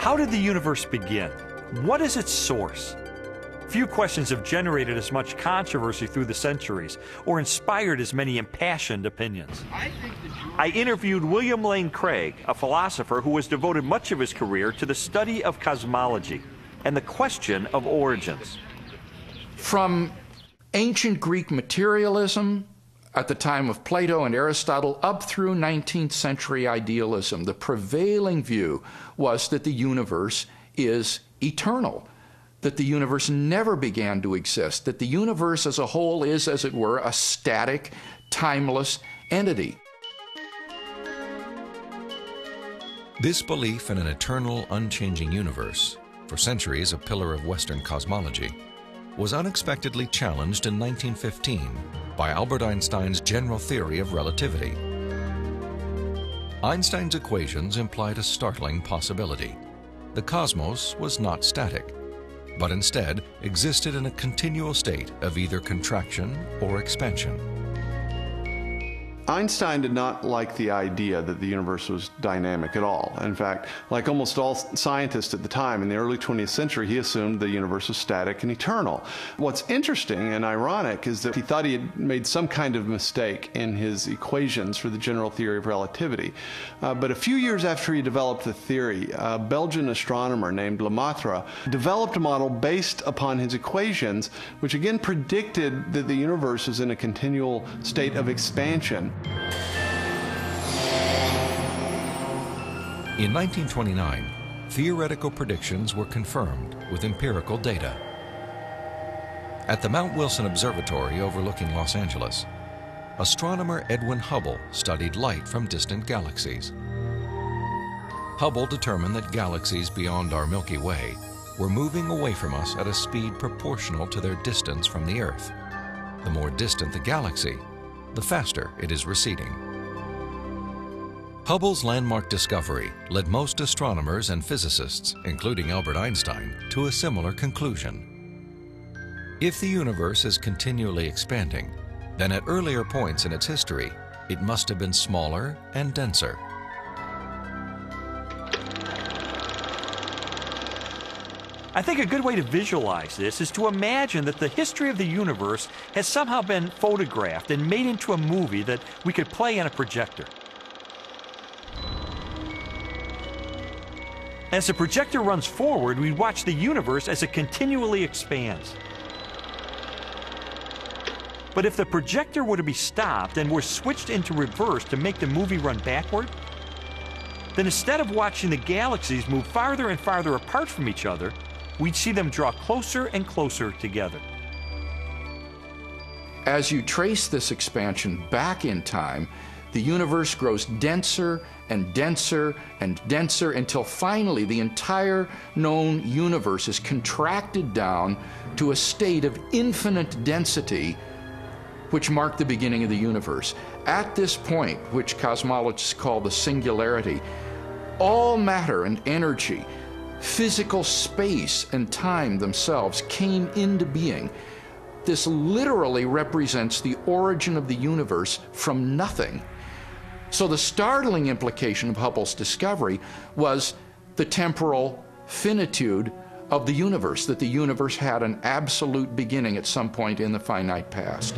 How did the universe begin? What is its source? Few questions have generated as much controversy through the centuries or inspired as many impassioned opinions. I interviewed William Lane Craig, a philosopher who has devoted much of his career to the study of cosmology and the question of origins. From ancient Greek materialism at the time of Plato and Aristotle up through 19th century idealism, the prevailing view was that the universe is eternal, that the universe never began to exist, that the universe as a whole is, as it were, a static, timeless entity. This belief in an eternal, unchanging universe, for centuries a pillar of Western cosmology, was unexpectedly challenged in 1915 by Albert Einstein's general theory of relativity. Einstein's equations implied a startling possibility. The cosmos was not static, but instead existed in a continual state of either contraction or expansion. Einstein did not like the idea that the universe was dynamic at all. In fact, like almost all scientists at the time in the early 20th century, he assumed the universe was static and eternal. What's interesting and ironic is that he thought he had made some kind of mistake in his equations for the general theory of relativity. Uh, but a few years after he developed the theory, a Belgian astronomer named Lemaitre developed a model based upon his equations, which again predicted that the universe was in a continual state of expansion. In 1929, theoretical predictions were confirmed with empirical data. At the Mount Wilson Observatory overlooking Los Angeles, astronomer Edwin Hubble studied light from distant galaxies. Hubble determined that galaxies beyond our Milky Way were moving away from us at a speed proportional to their distance from the Earth. The more distant the galaxy, the faster it is receding. Hubble's landmark discovery led most astronomers and physicists, including Albert Einstein, to a similar conclusion. If the universe is continually expanding, then at earlier points in its history, it must have been smaller and denser. I think a good way to visualize this is to imagine that the history of the universe has somehow been photographed and made into a movie that we could play on a projector. As the projector runs forward, we watch the universe as it continually expands. But if the projector were to be stopped and were switched into reverse to make the movie run backward, then instead of watching the galaxies move farther and farther apart from each other, we'd see them draw closer and closer together. As you trace this expansion back in time, the universe grows denser and denser and denser until finally the entire known universe is contracted down to a state of infinite density, which marked the beginning of the universe. At this point, which cosmologists call the singularity, all matter and energy physical space and time themselves came into being. This literally represents the origin of the universe from nothing. So the startling implication of Hubble's discovery was the temporal finitude of the universe, that the universe had an absolute beginning at some point in the finite past.